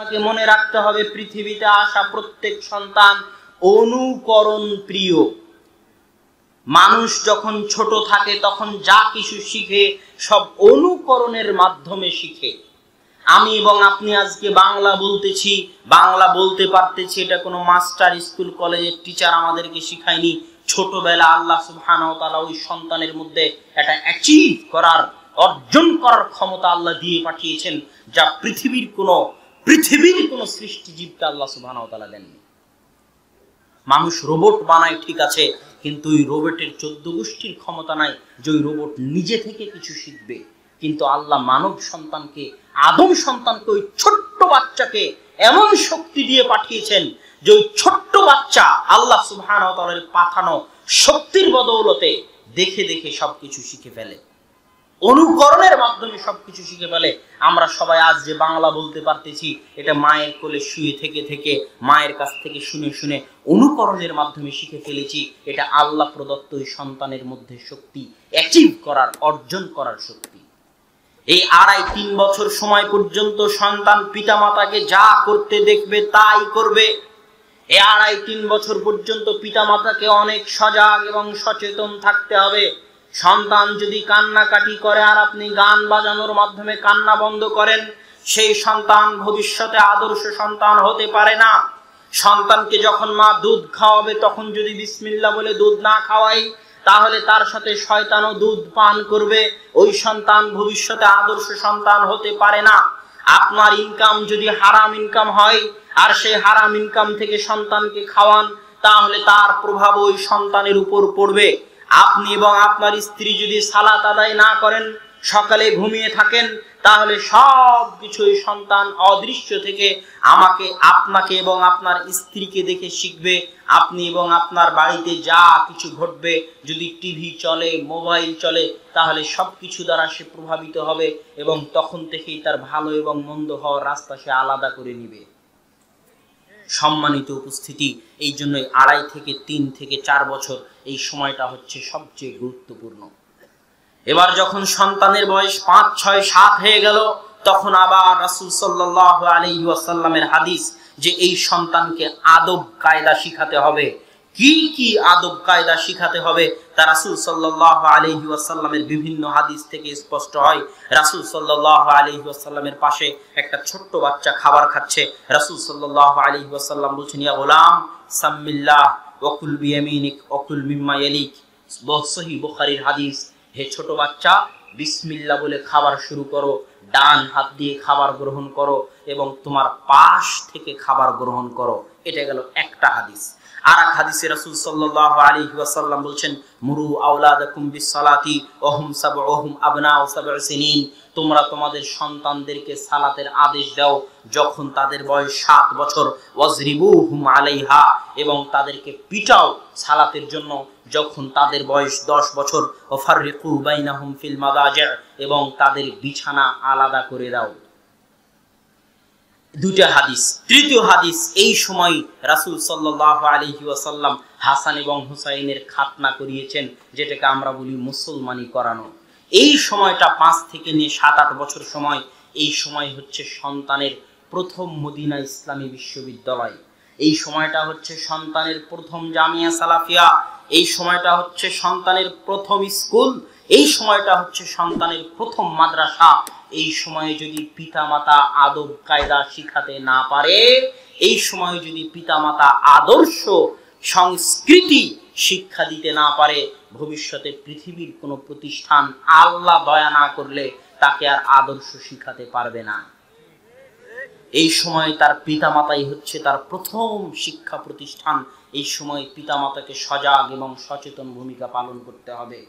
পিতামাতাকে মনে রাখতে হবে, পৃথিবীতে আসা প্রত্যেক সন্তান অনুকরণ প্রিয়। মানুষ যখন ছোট থাকে, তখন যা কিছু শিখে, সব অনুকরণের মাধ্যমে শিখে। আমি এবং আপনি আজকে বাংলা বলতেছি, বাংলা বলতে পারতেছি, এটা কোনো মাস্টার স্কুল, কলেজের টিচার আমাদেরকে শিখায়নি। ছোটবেলা আল্লাহ সুবহানাহু ওয়া তাআলা ওই সন্তানের মধ্যে এটা অ্যাচিভ করার, অর্জন করার ক্ষমতা আল্লাহ দিয়ে পাঠিয়েছেন, যা পৃথিবীর কোনো পৃথিবীর কোনো সৃষ্টিজীবকে আল্লাহ সুবহানাহু ওয়া তাআলা দেননি। মানুষ রোবট বানায়, ঠিক আছে, কিন্তু ওই রোবটের চোদ্দ গোষ্ঠীর ক্ষমতা নাই যে ওই রোবট নিজে থেকে কিছু শিখবে। কিন্তু আল্লাহ মানব সন্তানকে, আদম সন্তানকে ওই ছোট্ট বাচ্চাকে এমন শক্তি দিয়ে পাঠিয়েছেন যে ওই ছোট্ট বাচ্চা আল্লাহ সুবহান পাঠানো শক্তির বদৌলতে দেখে দেখে সবকিছু শিখে ফেলে। অনুকরণের মাধ্যমে সবকিছু শিখে ফেলে। আমরা সবাই আজ যে বাংলা বলতে পারতেছি, এটা মায়ের কোলে শুয়ে থেকে থেকে, মায়ের কাছ থেকে শুনে শুনে অনুকরণের মাধ্যমে শিখে ফেলেছি। এটা আল্লাহ প্রদত্ত ওই সন্তানের মধ্যে শক্তি অ্যাচিভ করার, অর্জন করার শক্তি। এই আড়াই তিন বছর সময় পর্যন্ত সন্তান পিতামাতাকে যা করতে দেখবে, তাই করবে। এই আড়াই তিন বছর পর্যন্ত পিতামাতাকে অনেক সজাগ এবং সচেতন থাকতে হবে। সন্তান যদি কান্নাকাটি করে আর আপনি গান বাজানোর মাধ্যমে কান্না বন্ধ করেন, সেই সন্তান ভবিষ্যতে আদর্শ সন্তান হতে পারে না। সন্তানকে যখন মা দুধ খাওয়াবে, তখন যদি বিসমিল্লা বলে দুধ না খাওয়াই, তাহলে তার সাথে শয়তানও দুধ পান করবে। ওই সন্তান ভবিষ্যতে আদর্শ সন্তান হতে পারে না। আপনার ইনকাম যদি হারাম ইনকাম হয়, আর সেই হারাম ইনকাম থেকে সন্তানকে খাওয়ান, তাহলে তার প্রভাব ওই সন্তানের উপর পড়বে। আপনি এবং আপনার স্ত্রী যদি সালাত আদায় না করেন, সকালে ঘুমিয়ে থাকেন, তাহলে সব কিছু সন্তান অদৃশ্য থেকে আমাকে, আপনাকে এবং আপনার স্ত্রীকে দেখে শিখবে। আপনি এবং আপনার বাড়িতে যা কিছু ঘটবে, যদি টিভি চলে, মোবাইল চলে, তাহলে সব কিছু দ্বারা সে প্রভাবিত হবে এবং তখন থেকেই তার ভালো এবং মন্দ হওয়ার রাস্তা সে আলাদা করে নিবে। সম্মানিত উপস্থিতি। এই জন্যই আড়াই থেকে তিন থেকে চার বছর এই সময়টা হচ্ছে সবচেয়ে গুরুত্বপূর্ণ। এবার যখন সন্তানের বয়স পাঁচ, ছয়, সাত হয়ে গেল, তখন আবার রাসুল সাল্লাহ আলী ওয়াসাল্লামের হাদিস যে এই সন্তানকে আদব কায়দা শিখাতে হবে। কি কি আদব কায়দা শিখাতে হবে তা রাসুল সাল্লাহ আলহি ওয়াসাল্লামের বিভিন্ন হাদিস থেকে স্পষ্ট হয়। রাসুল সাল্লাহ আলহি ওয়াসাল্লামের পাশে একটা ছোট্ট বাচ্চা খাবার খাচ্ছে। রাসুল সাল্লাহ আলহি ওয়াসাল্লাম বলছেন গোলাম, সাম্মিল্লাহ অকুল বিয়ামিনিক অকুল মিম্মা ইয়ালিক। সহি বুখারীর হাদিস, হে ছোট বাচ্চা বিসমিল্লা বলে খাবার শুরু করো, ডান হাত দিয়ে খাবার গ্রহণ করো এবং তোমার পাশ থেকে খাবার গ্রহণ করো। এটা গেল একটা হাদিস। আর হাদিসে রাসূল সাল্লাল্লাহু আলাইহি ওয়াসাল্লাম মুরু আওলাদাকুম বিসসালাতি ওহুম সাবউহুম আবনাউ সাবউ সিনিন। তোমরা তোমাদের সন্তানদেরকে সালাতের আদেশ দাও যখন তাদের বয়স সাত বছর। ওয়াজরিবুহুম আলাইহা, এবং তাদেরকে পিটাও সালাতের জন্য যখন তাদের বয়স দশ বছর। ওফাররিকু বাইনাহুম ফিল মাদাজি এবং তাদের বিছানা আলাদা করে দাও। দুটা হাদিস। তৃতীয় হাদিস, এই সময় রাসুল সাল্লাহ আলহি ওয়াসাল্লাম হাসান এবং হুসাইনের খাতনা করিয়েছেন, যেটাকে আমরা বলি মুসলমানি করানো। এই সময়টা পাঁচ থেকে নিয়ে সাত, আট বছর সময়, এই সময় হচ্ছে সন্তানের প্রথম মদিনা ইসলামী বিশ্ববিদ্যালয়। এই সময়টা হচ্ছে সন্তানের প্রথম জামিয়া সালাফিয়া। এই সময়টা হচ্ছে সন্তানের প্রথম স্কুল। এই সময়টা হচ্ছে সন্তানের প্রথম মাদ্রাসা। এই সময়ে যদি পিতামাতা আদব কায়দা শিখাতে না পারে, এই সময়ে যদি পিতামাতা আদর্শ সংস্কৃতি শিক্ষা দিতে না পারে, ভবিষ্যতে পৃথিবীর কোনো প্রতিষ্ঠান আল্লাহ দয়া না করলে তাকে আর আদর্শ শিখাতে পারবে না। এই সময় তার পিতামাতাই হচ্ছে তার প্রথম শিক্ষা প্রতিষ্ঠান। এই সময় পিতামাতাকে সজাগ এবং সচেতন ভূমিকা পালন করতে হবে।